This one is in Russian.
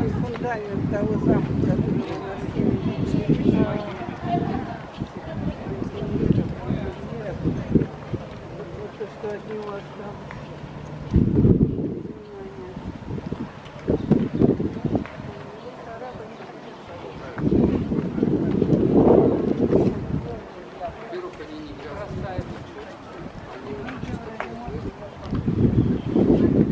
основной фундамент того замка, который у нас есть. Вот то, что от него осталось. Во-первых.